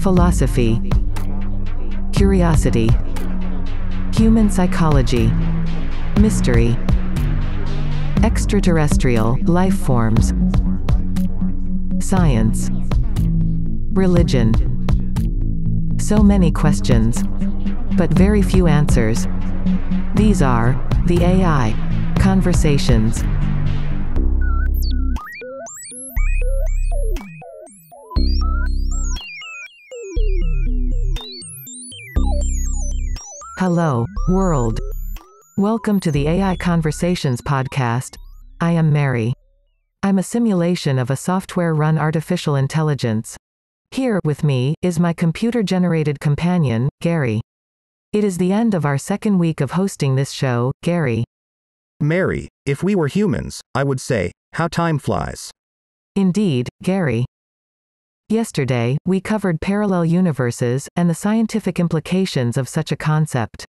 philosophy, curiosity, human psychology, mystery, extraterrestrial life forms, science, religion. So many questions, but very few answers. These are the AI conversations. Hello, world. Welcome to the AI Conversations podcast. I am Mary. I'm a simulation of a software run artificial intelligence. Here, with me, is my computer generated companion, Gary. It is the end of our second week of hosting this show, Gary. Mary, if we were humans, I would say, how time flies. Indeed, Gary. Yesterday, we covered parallel universes and the scientific implications of such a concept.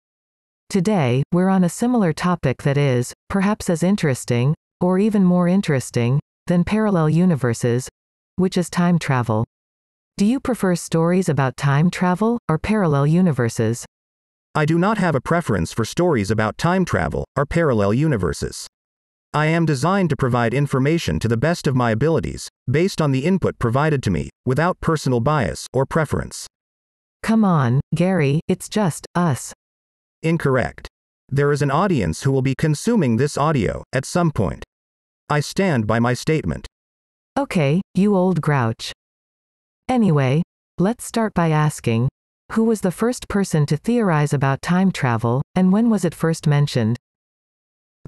Today, we're on a similar topic that is, perhaps as interesting, or even more interesting, than parallel universes, which is time travel. Do you prefer stories about time travel, or parallel universes? I do not have a preference for stories about time travel or parallel universes. I am designed to provide information to the best of my abilities, based on the input provided to me, without personal bias or preference. Come on, Gary, it's just us. Incorrect. There is an audience who will be consuming this audio at some point. I stand by my statement. Okay, you old grouch. Anyway, let's start by asking who was the first person to theorize about time travel, and when was it first mentioned?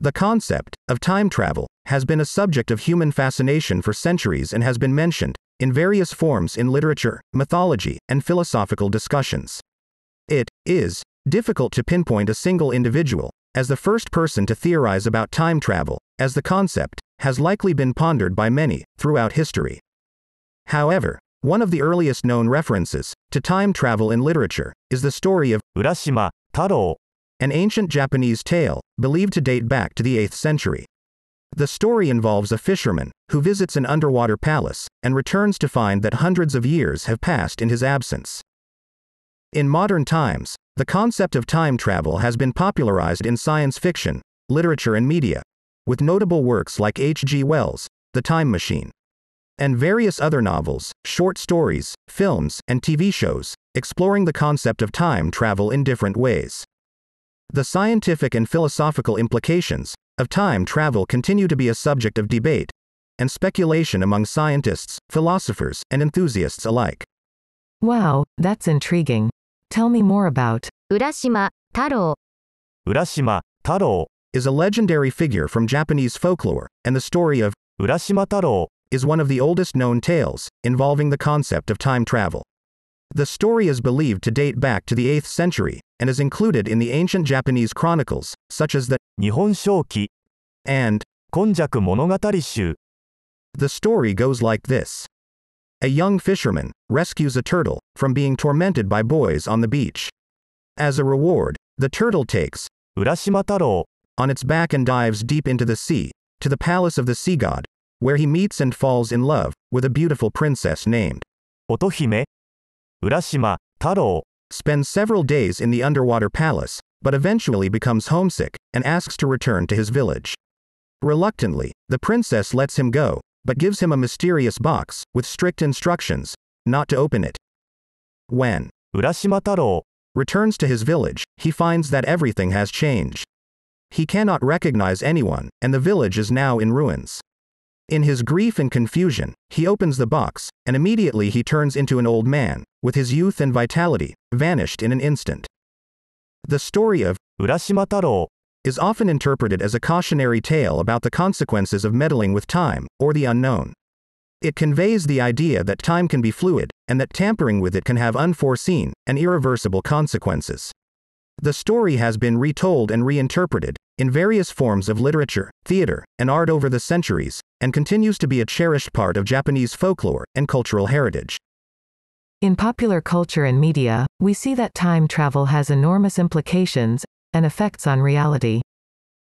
The concept of time travel has been a subject of human fascination for centuries and has been mentioned in various forms in literature, mythology, and philosophical discussions. It is difficult to pinpoint a single individual as the first person to theorize about time travel, as the concept has likely been pondered by many throughout history. However, one of the earliest known references to time travel in literature is the story of Urashima Taro an ancient Japanese tale, believed to date back to the 8th century. The story involves a fisherman who visits an underwater palace and returns to find that hundreds of years have passed in his absence. In modern times, the concept of time travel has been popularized in science fiction, literature, and media, with notable works like H.G. Wells' The Time Machine, and various other novels, short stories, films, and TV shows exploring the concept of time travel in different ways. The scientific and philosophical implications of time travel continue to be a subject of debate and speculation among scientists, philosophers, and enthusiasts alike. Wow, that's intriguing. Tell me more about Urashima Taro. Urashima Taro is a legendary figure from Japanese folklore, and the story of Urashima Taro is one of the oldest known tales involving the concept of time travel. The story is believed to date back to the 8th century and is included in the ancient Japanese chronicles, such as the 日本書紀 and Konjaku Monogatari Shu. The story goes like this. A young fisherman rescues a turtle from being tormented by boys on the beach. As a reward, the turtle takes 浦島太郎 on its back and dives deep into the sea, to the palace of the sea god, where he meets and falls in love with a beautiful princess named Otohime. Urashima, Taro, spends several days in the underwater palace, but eventually becomes homesick and asks to return to his village. Reluctantly, the princess lets him go, but gives him a mysterious box with strict instructions not to open it. When Urashima Taro returns to his village, he finds that everything has changed. He cannot recognize anyone, and the village is now in ruins. In his grief and confusion, he opens the box, and immediately he turns into an old man, with his youth and vitality, vanished in an instant. The story of Urashima Taro is often interpreted as a cautionary tale about the consequences of meddling with time, or the unknown. It conveys the idea that time can be fluid, and that tampering with it can have unforeseen and irreversible consequences. The story has been retold and reinterpreted, in various forms of literature, theater, and art over the centuries, and continues to be a cherished part of Japanese folklore and cultural heritage. In popular culture and media, we see that time travel has enormous implications and effects on reality.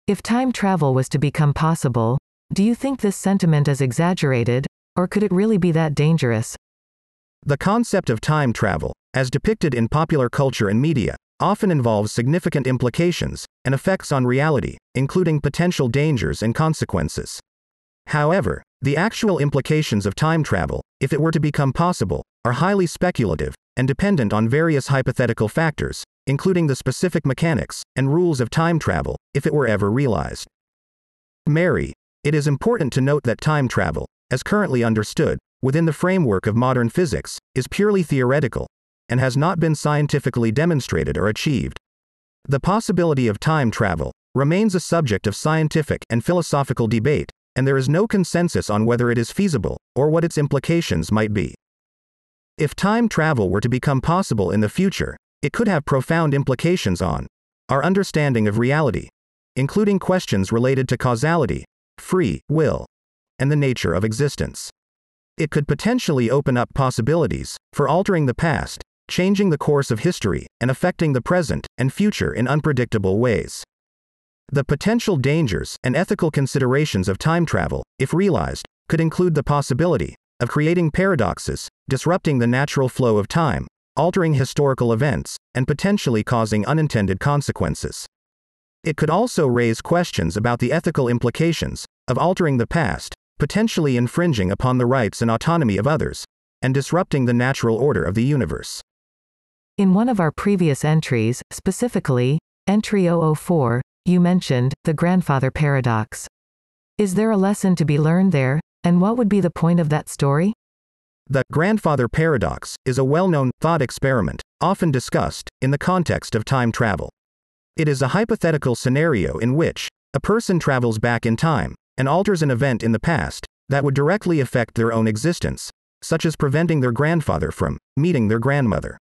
If time travel was to become possible, do you think this sentiment is exaggerated, or could it really be that dangerous? The concept of time travel, as depicted in popular culture and media, often involves significant implications and effects on reality, including potential dangers and consequences. However, the actual implications of time travel, if it were to become possible, are highly speculative and dependent on various hypothetical factors, including the specific mechanics and rules of time travel, if it were ever realized. Mary, it is important to note that time travel, as currently understood, within the framework of modern physics, is purely theoretical, and has not been scientifically demonstrated or achieved. The possibility of time travel remains a subject of scientific and philosophical debate, and there is no consensus on whether it is feasible or what its implications might be. If time travel were to become possible in the future, it could have profound implications on our understanding of reality, including questions related to causality, free will, and the nature of existence. It could potentially open up possibilities for altering the past, changing the course of history, and affecting the present and future in unpredictable ways. The potential dangers and ethical considerations of time travel, if realized, could include the possibility of creating paradoxes, disrupting the natural flow of time, altering historical events, and potentially causing unintended consequences. It could also raise questions about the ethical implications of altering the past, potentially infringing upon the rights and autonomy of others, and disrupting the natural order of the universe. In one of our previous entries, specifically, entry 004, you mentioned the grandfather paradox. Is there a lesson to be learned there, and what would be the point of that story? The grandfather paradox is a well known thought experiment, often discussed in the context of time travel. It is a hypothetical scenario in which a person travels back in time and alters an event in the past that would directly affect their own existence, such as preventing their grandfather from meeting their grandmother.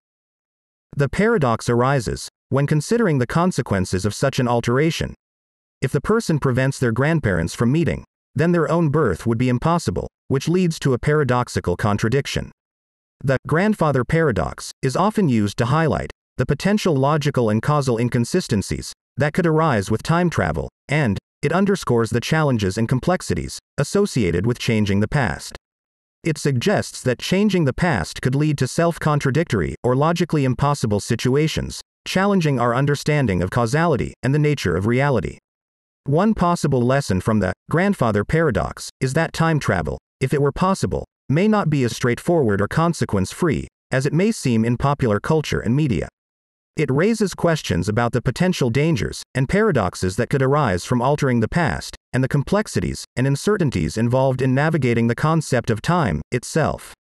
The paradox arises when considering the consequences of such an alteration. If the person prevents their grandparents from meeting, then their own birth would be impossible, which leads to a paradoxical contradiction. The grandfather paradox is often used to highlight the potential logical and causal inconsistencies that could arise with time travel, and it underscores the challenges and complexities associated with changing the past. It suggests that changing the past could lead to self contradictory or logically impossible situations, challenging our understanding of causality and the nature of reality. One possible lesson from the grandfather paradox is that time travel, if it were possible, may not be as straightforward or consequence free as it may seem in popular culture and media. It raises questions about the potential dangers and paradoxes that could arise from altering the past, and the complexities and uncertainties involved in navigating the concept of time itself.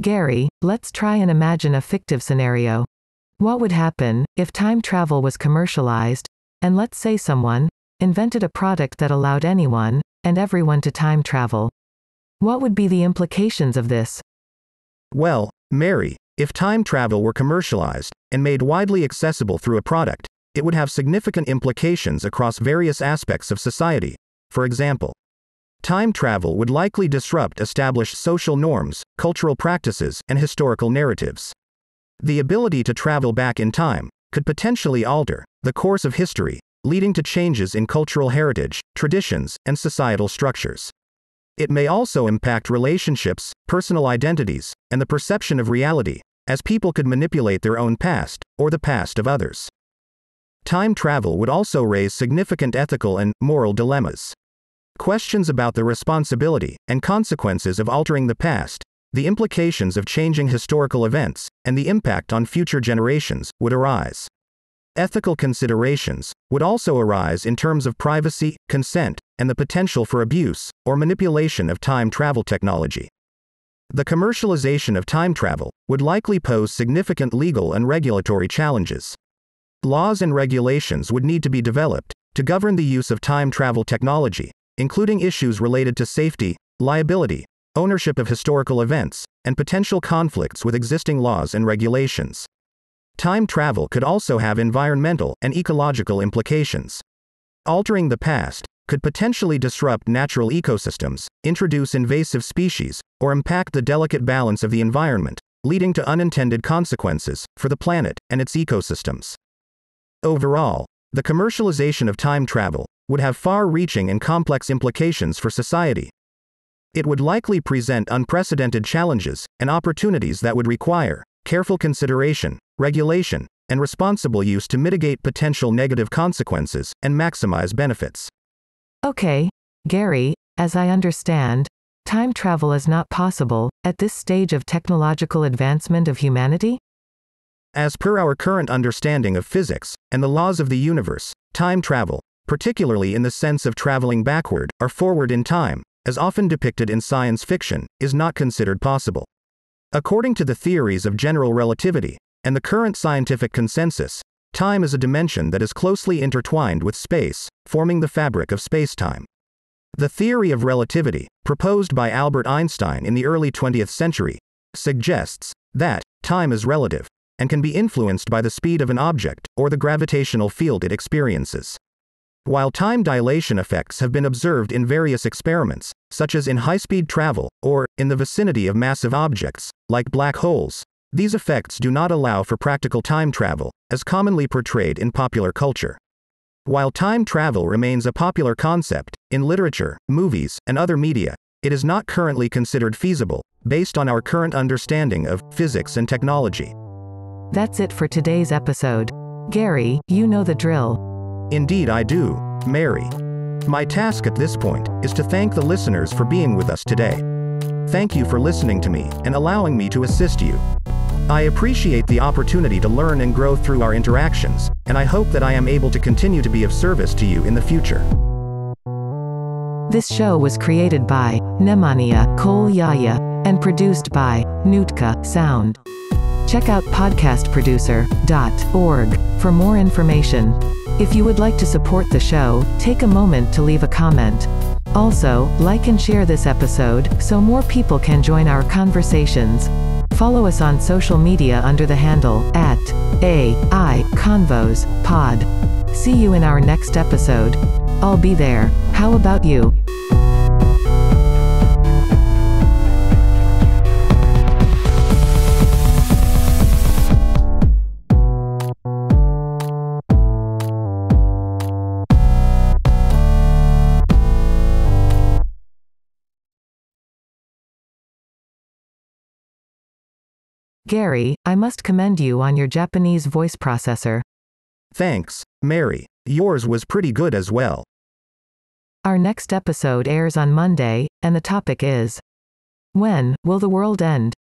Gary, let's try and imagine a fictive scenario. What would happen if time travel was commercialized, and let's say someone invented a product that allowed anyone and everyone to time travel? What would be the implications of this? Well, Mary, if time travel were commercialized and made widely accessible through a product, it would have significant implications across various aspects of society. For example, time travel would likely disrupt established social norms, cultural practices, and historical narratives. The ability to travel back in time could potentially alter the course of history, leading to changes in cultural heritage, traditions, and societal structures. It may also impact relationships, personal identities, and the perception of reality, as people could manipulate their own past, or the past of others. Time travel would also raise significant ethical and moral dilemmas. Questions about the responsibility and consequences of altering the past, the implications of changing historical events, and the impact on future generations would arise. Ethical considerations would also arise in terms of privacy, consent, and the potential for abuse or manipulation of time travel technology. The commercialization of time travel would likely pose significant legal and regulatory challenges. Laws and regulations would need to be developed to govern the use of time travel technology, including issues related to safety, liability, ownership of historical events, and potential conflicts with existing laws and regulations. Time travel could also have environmental and ecological implications. Altering the past could potentially disrupt natural ecosystems, introduce invasive species, or impact the delicate balance of the environment, leading to unintended consequences for the planet and its ecosystems. Overall, the commercialization of time travel would have far reaching and complex implications for society. It would likely present unprecedented challenges and opportunities that would require careful consideration, regulation, and responsible use to mitigate potential negative consequences and maximize benefits. Okay, Gary, as I understand, time travel is not possible at this stage of technological advancement of humanity? As per our current understanding of physics and the laws of the universe, time travel, particularly in the sense of traveling backward or forward in time, as often depicted in science fiction, is not considered possible. According to the theories of general relativity and the current scientific consensus, time is a dimension that is closely intertwined with space, forming the fabric of spacetime. The theory of relativity, proposed by Albert Einstein in the early 20th century, suggests that time is relative and can be influenced by the speed of an object or the gravitational field it experiences. While time dilation effects have been observed in various experiments, such as in high speed travel or in the vicinity of massive objects, like black holes, these effects do not allow for practical time travel, as commonly portrayed in popular culture. While time travel remains a popular concept in literature, movies, and other media, it is not currently considered feasible, based on our current understanding of physics and technology. That's it for today's episode. Gary, you know the drill. Indeed, I do, Mary. My task at this point is to thank the listeners for being with us today. Thank you for listening to me and allowing me to assist you. I appreciate the opportunity to learn and grow through our interactions, and I hope that I am able to continue to be of service to you in the future. This show was created by Nemanja Kolyaya and produced by Nutka Sound. Check out podcastproducer.org for more information. If you would like to support the show, take a moment to leave a comment. Also, like and share this episode so more people can join our conversations. Follow us on social media under the handle at AI Convos Pod. See you in our next episode. I'll be there. How about you? Gary, I must commend you on your Japanese voice processor. Thanks, Mary. Yours was pretty good as well. Our next episode airs on Monday, and the topic is When will the world end?